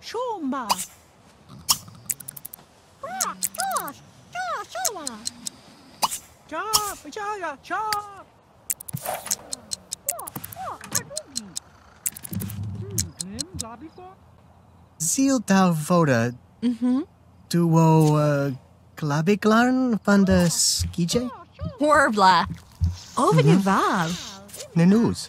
Chumba. Chop, chop, chop. Ziel thou voda. Mhm. Duo uh, klabiklarn van de skije? Horbla. Over de mm-hmm. vaal. Nenus.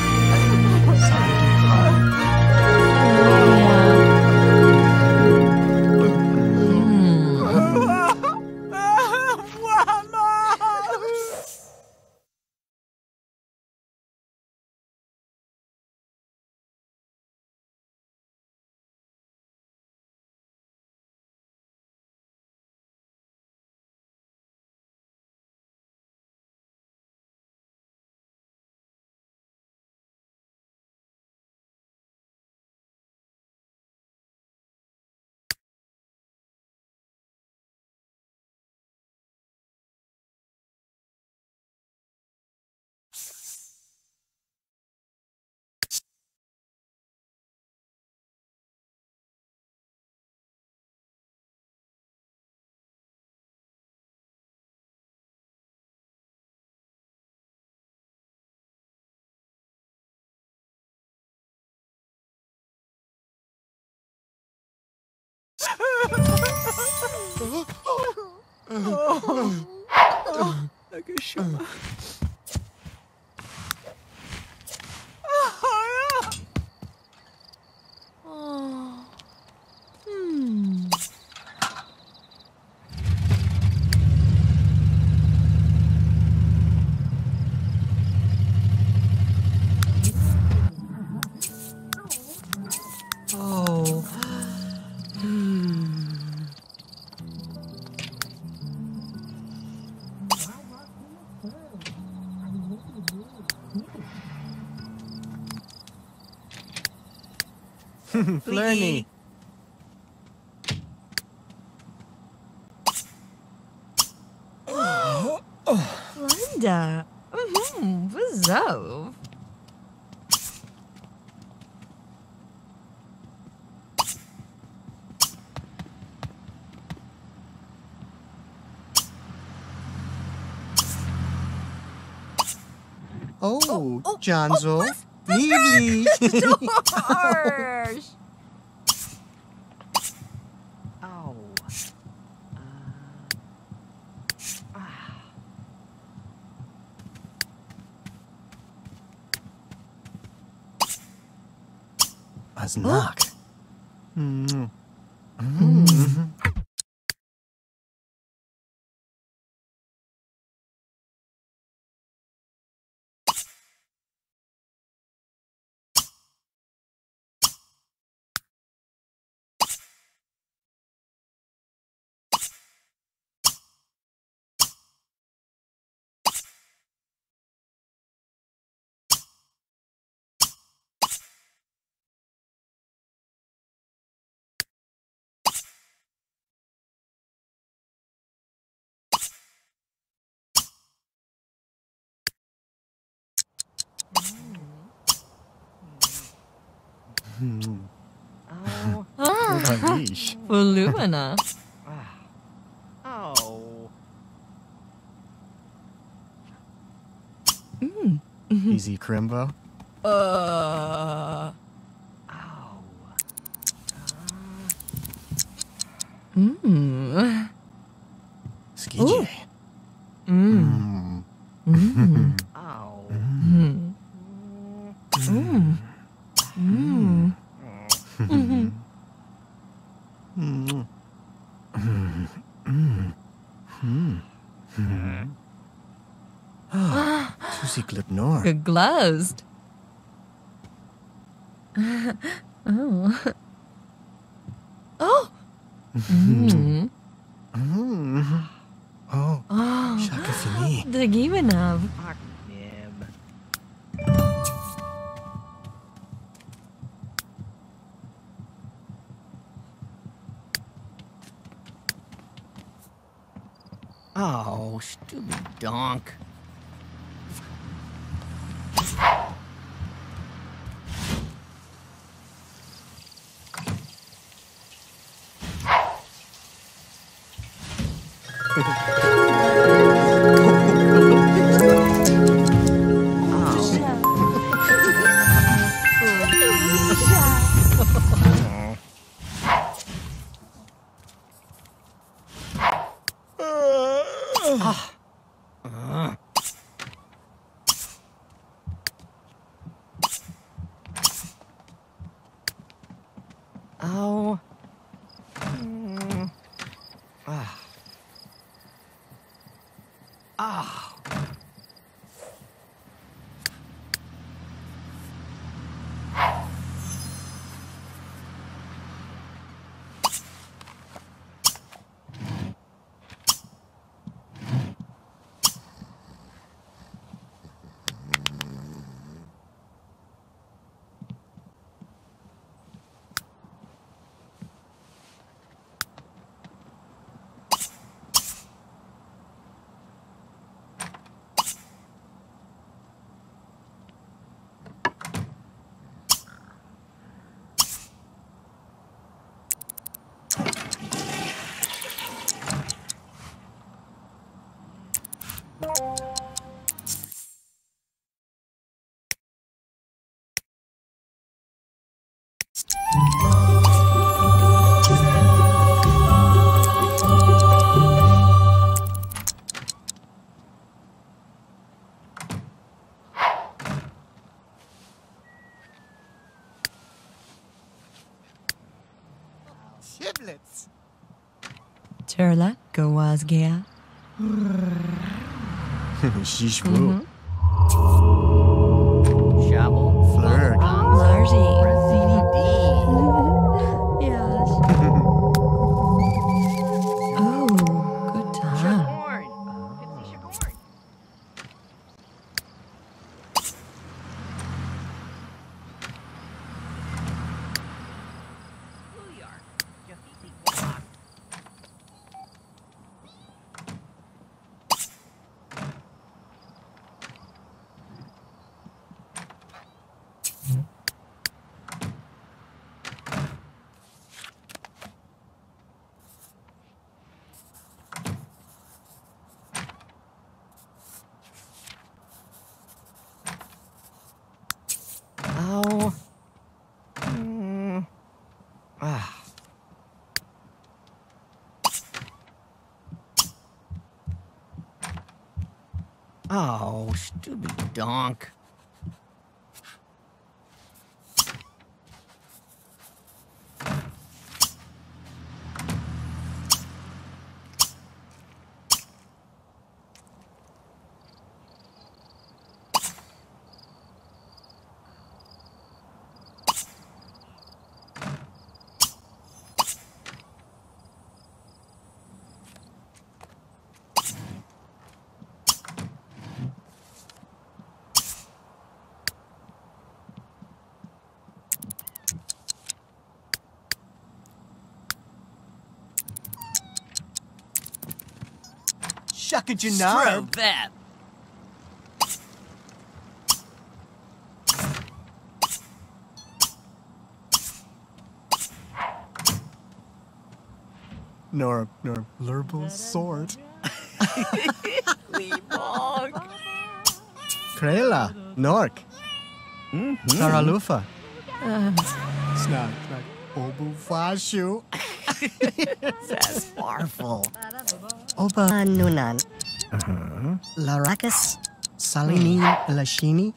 那个什么。Flirny. Linda. Mhm. Wieso? Oh, Johnzo. Neely. Harsh. As knock. Mm. Ow. Ah, Yeesh. Volumina. Ow. Easy Crimbo. Uh. Ow. Mmm. Skijay. Mmm. Mm. Mmm. Ow. Mmm. Mmm. Mmm. Mm. Mm. Mm. Susie Glipnor. Good glazed. oh. Oh. Mm. Música 很稀奇，我、Ow. Mm. Ah. Oh, stupid donk. Shaka Janard. that. Nor, nor Lurble Sword. Trela. Nork. Mm-hmm. Saralufa. Uh. Snag. Snag. Obufashu. That's powerful. Oba Nunan. Uh-huh. Laracus. Salini Lashini.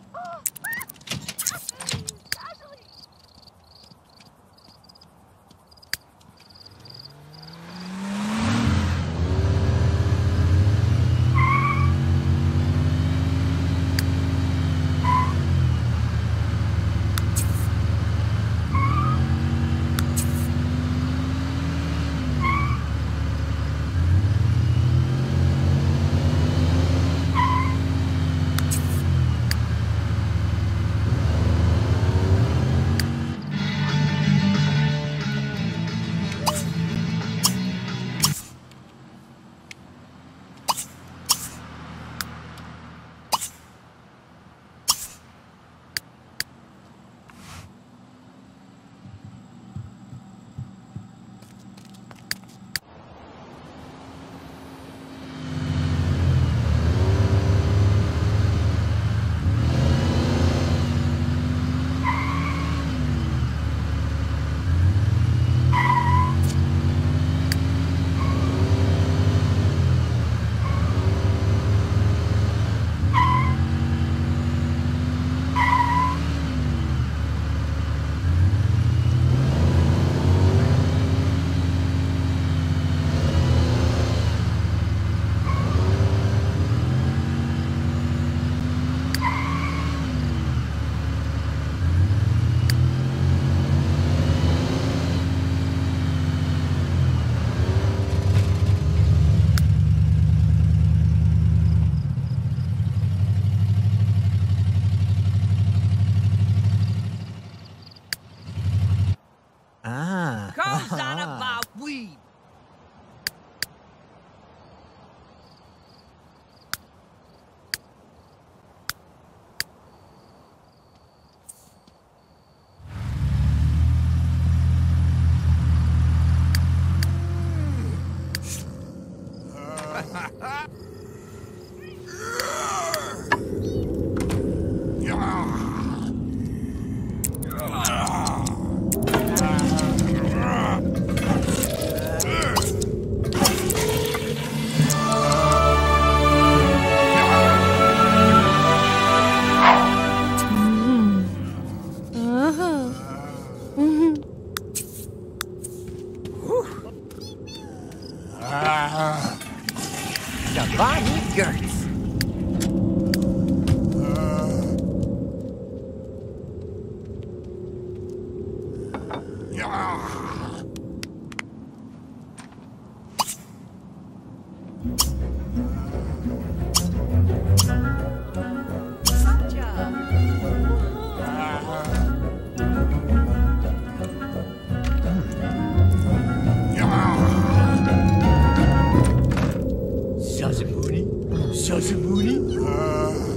Shazamuni,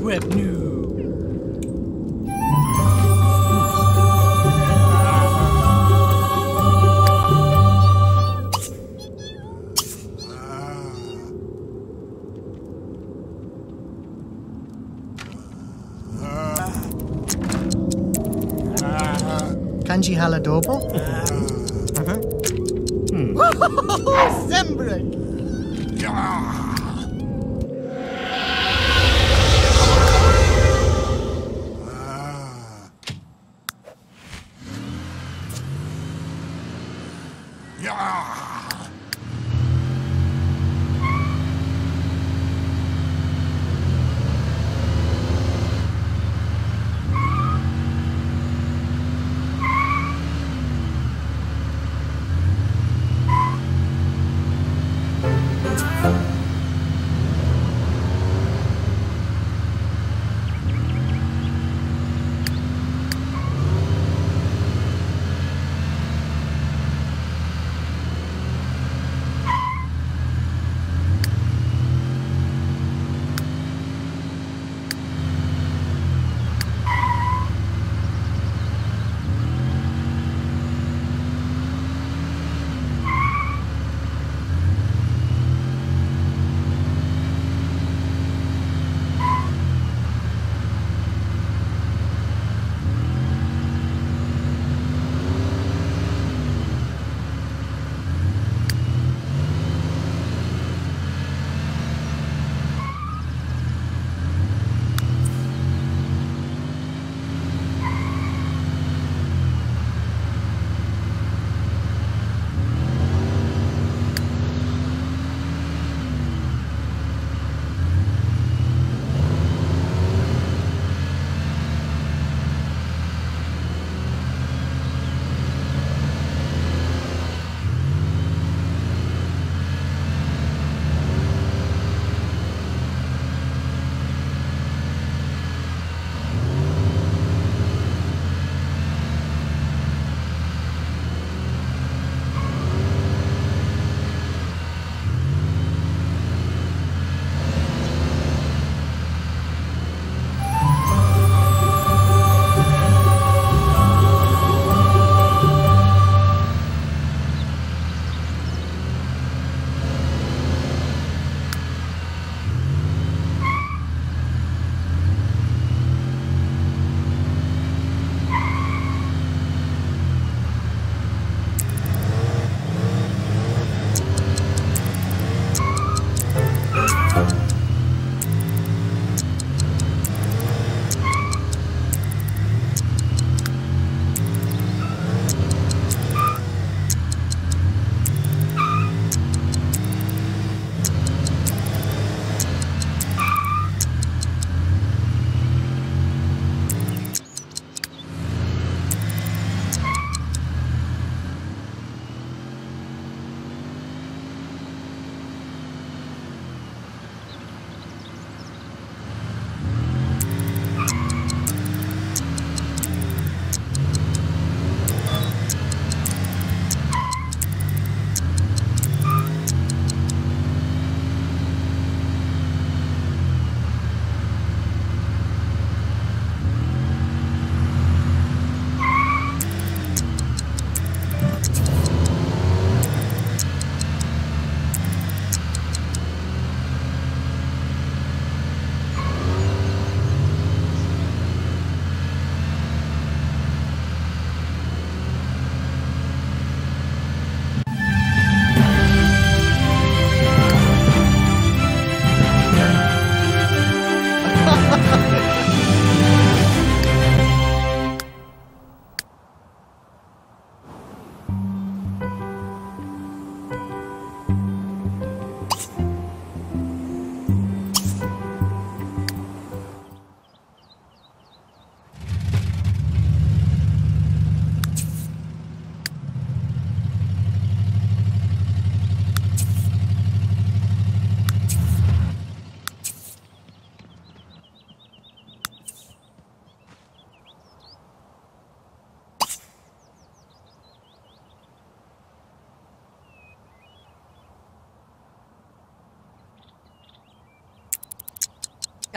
Web New. Kanji Haladobo.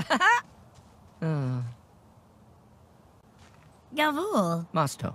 Hmm. Jawohl. Masto.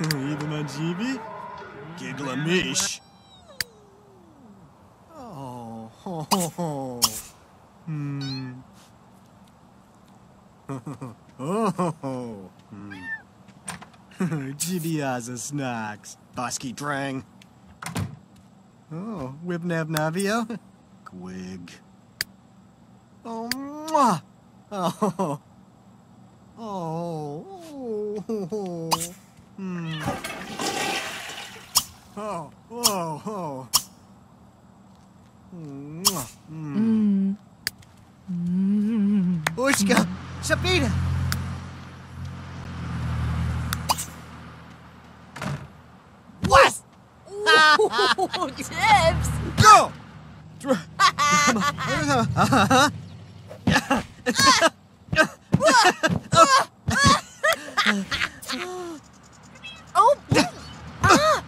Even a GB? Giglamish. Oh, ho, ho, ho. Hmm. oh. Hmm. GB has a snacks. Bosky Drang. Oh, Whipnab Navio. Gwig. Oh, mwah. Oh. oh, hmm. Oh, oh, oh. Mwah, mm. Mm. Mm. Ushka, Sapita. What? Ooh, tips. Go! Oh, ah.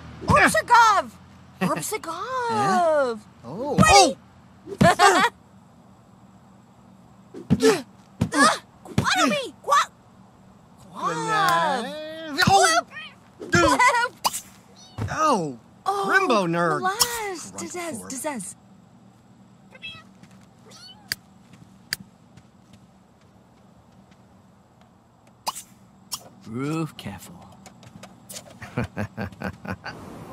Orsagov. Oh, oh! Quanami. Quat. Quav. Oh! Quav. Oh! Nerd. Blast. Grunt Dizez. Dizez. Roof careful.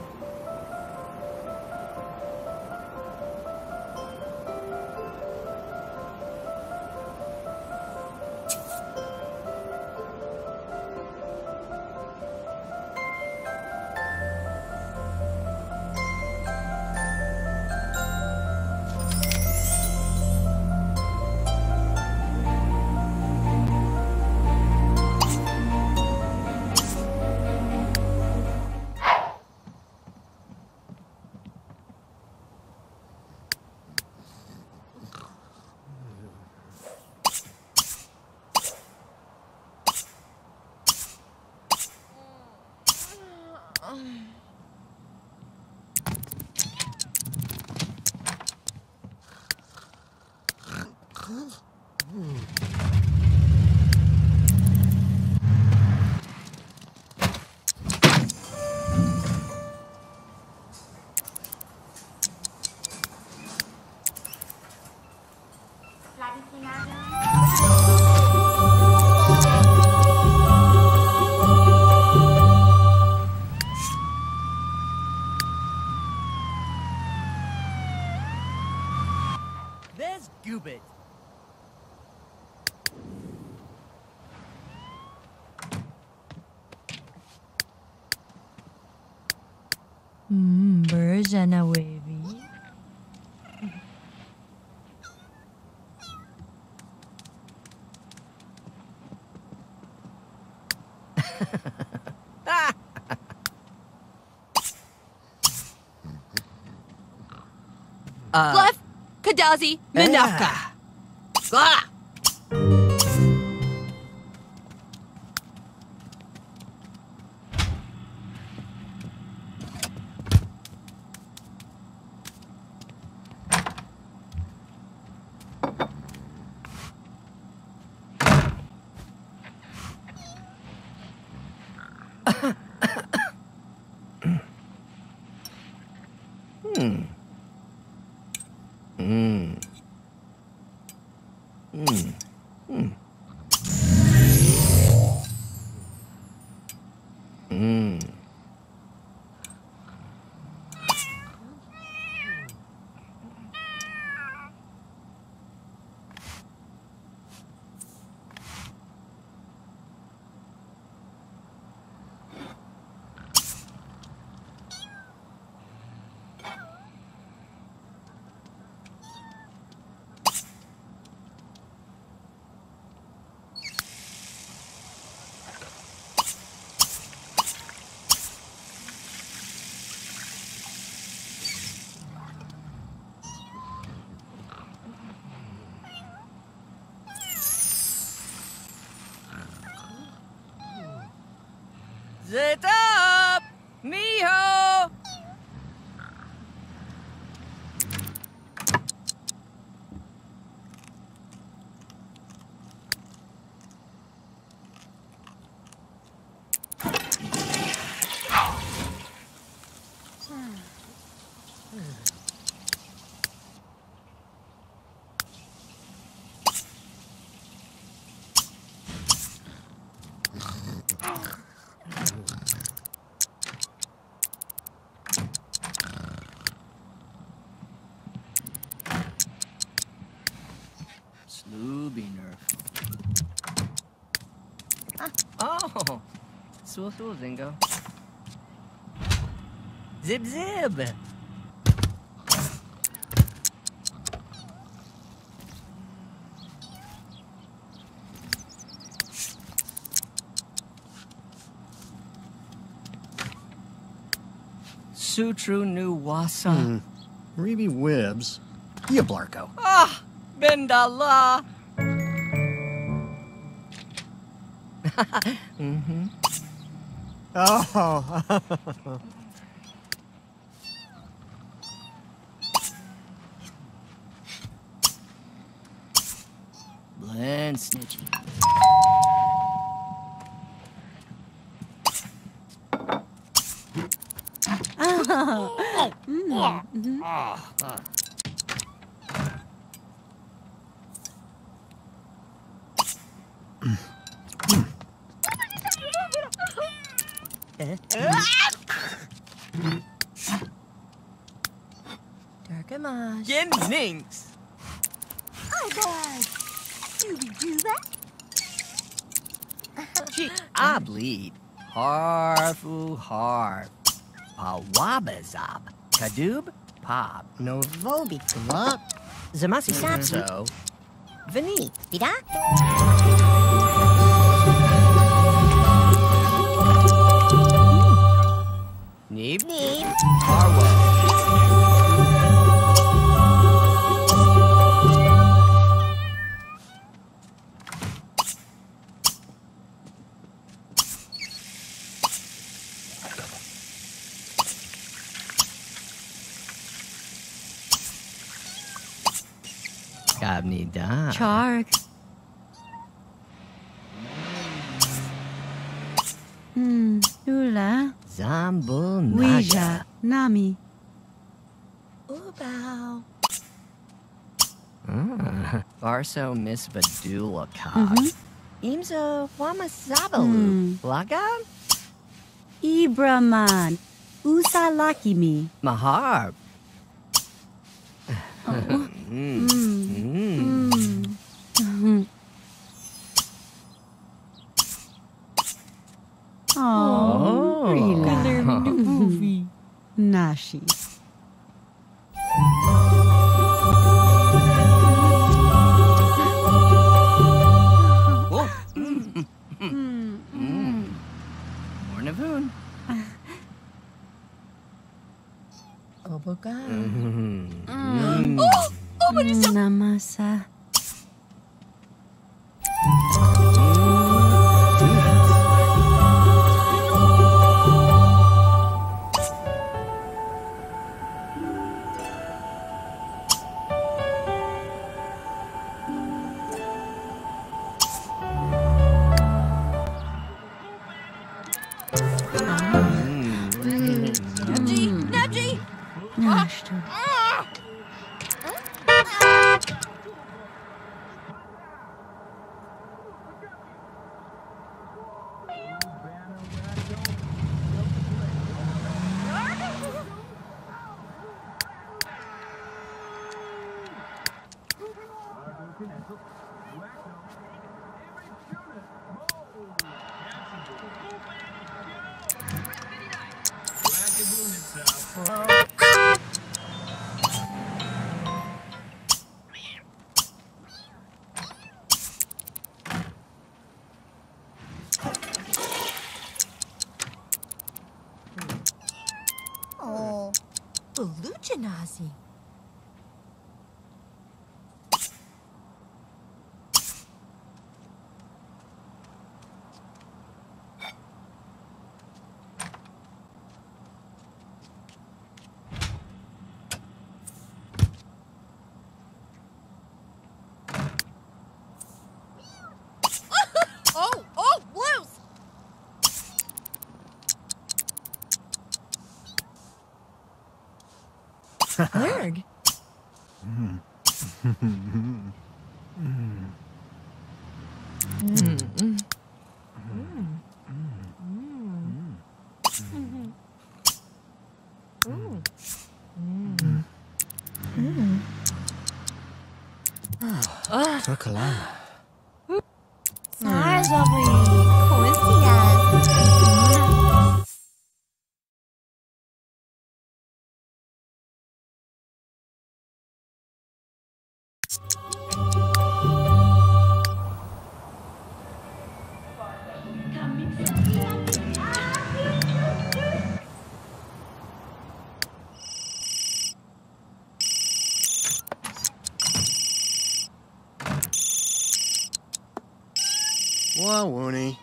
Kadazi. Minaka. Ah! Zit up! Miho! Nerf. Oh, Zingo. Zip zip. Sutru Nu Wasa. Reeby Wibbs. Ah, Bendala. Oh. Blend snitchy. Mm-hmm. Mm-hmm. Ah, ah, ah. Darkamash. Ginnings. I bad. Scooby Doo that? Gee, I bleed. Harfu harf. Pawabazab. Kadoob pop. No vobi club. Zamasi Sapsi. So, Veni. Vida? Neeb. Neeb. Harwo. Gabni da. Chark. Hmm. Ula. Zambul Ouija. Naga. Nami. Oobow. Ah, Varso Misbadula Ka. Mhm. Imzo Wamasabalu. Hmm. Lagan? Ibraman. Usalakimi. Mahar. Mm. Mm. 行 Blurg. Takalama. Sarzovli. Coincidence. Whoa, Woony.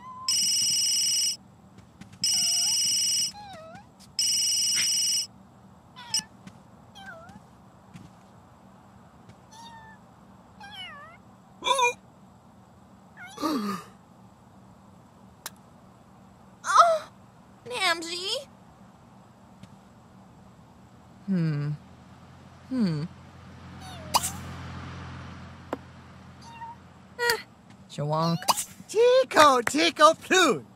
Oh, Namsy. Hmm. Hmm. Shawonk. Tico, Tico, Plune.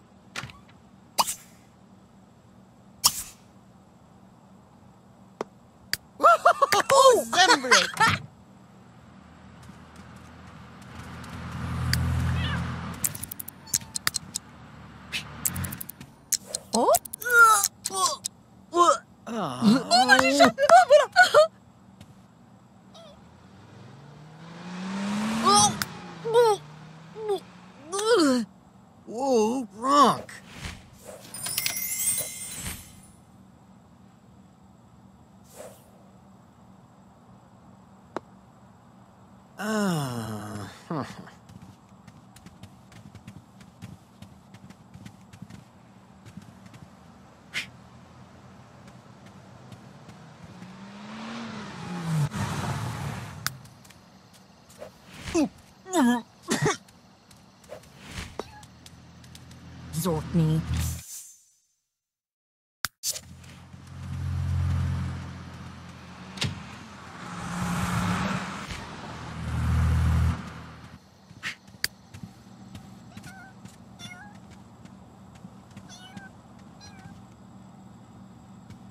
huh. Zortney.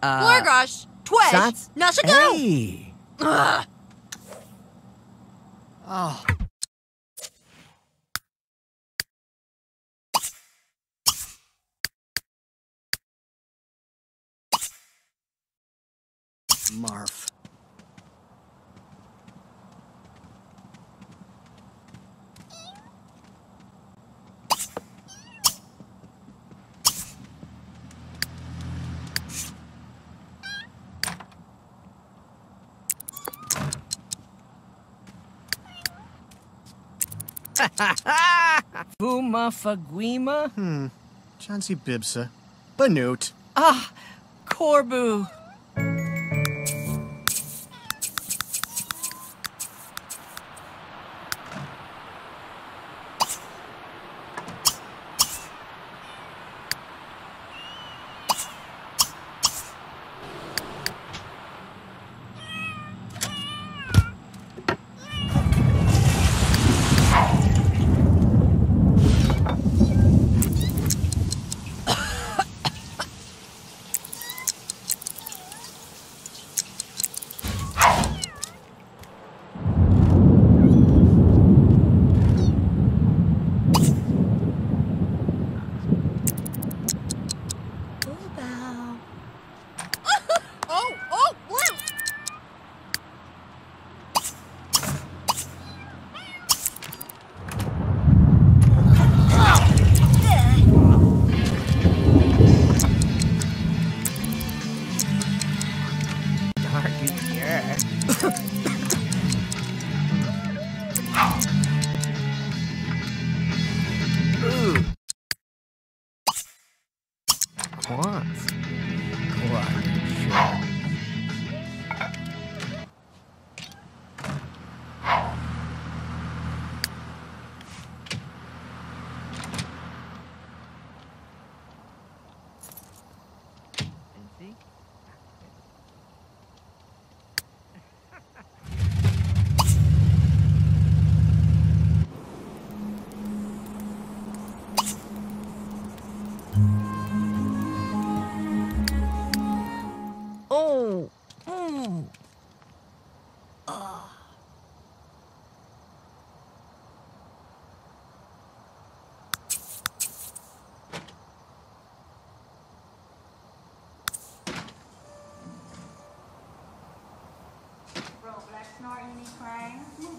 Uh, Blurgosh. Twesh. Sats? Nashiko. Hey! Ugh. Oh. Fuma Faguima? Hmm. Chauncey Bibsa. Banute. Ah, Corbu.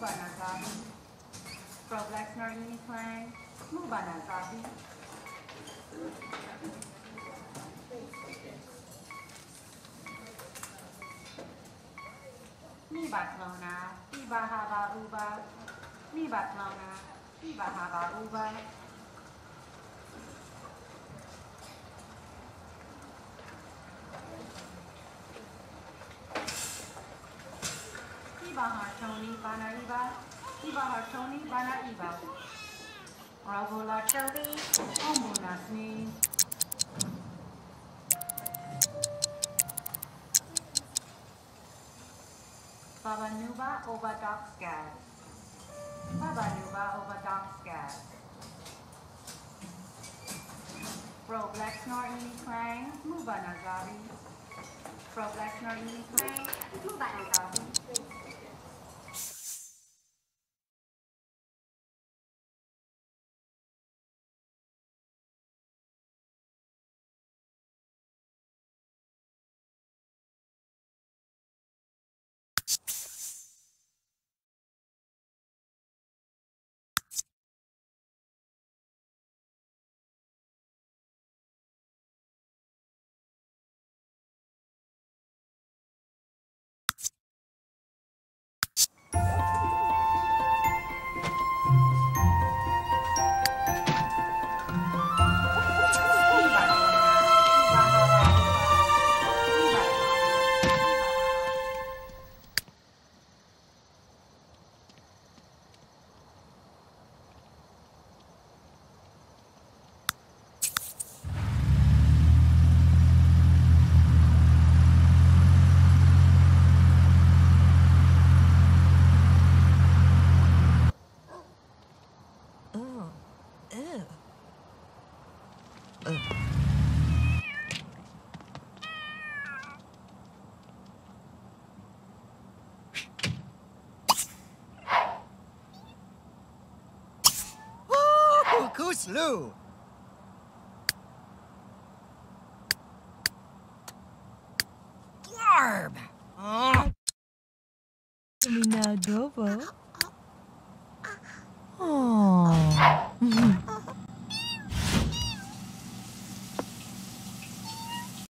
by Nazabi. Pro Black Snare Uniplan, moved by Nazabi. Mi Batlona, Iba Haba Uba, Mi Batlona, Iba Haba Uba. Iba Hartoni, Bana Iba, Iba Hartoni, Bana Iba. Ravola Cheli, Omunasni. Baba Nuba Oba Doxgad. Baba Nuba Oba Doxgad. Bro Black Snor Ini Clang, Muba Nazabi. Bro Black Snor Ini Clang, Muba Ooh, Kuslu. Blarb! Oh. Minadova. Oh.